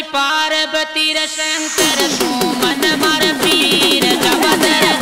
पार्वती रशंकर सुमन मर पीर जबदर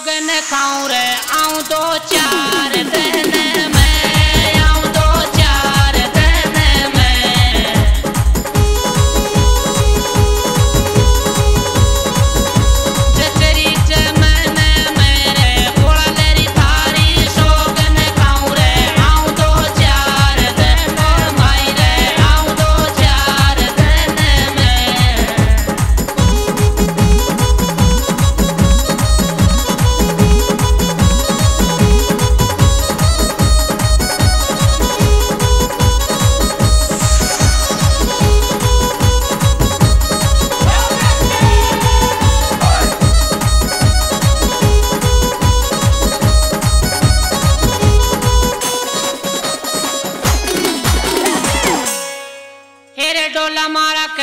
लोग न खाऊं रे आऊँ दो चार रे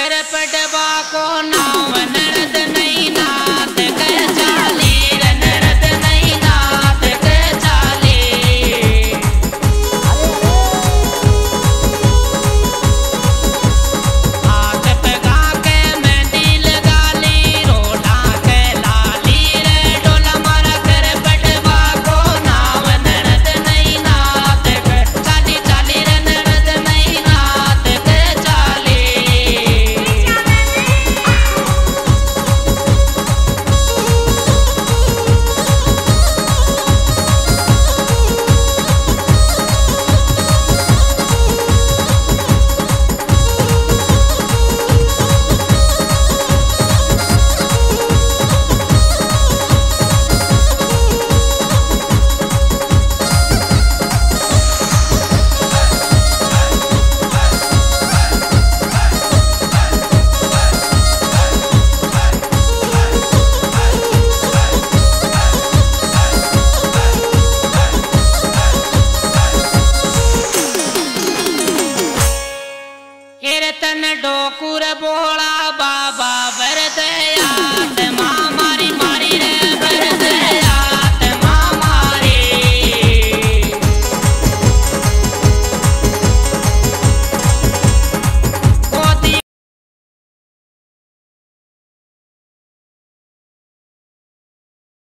தரப்பட Baba.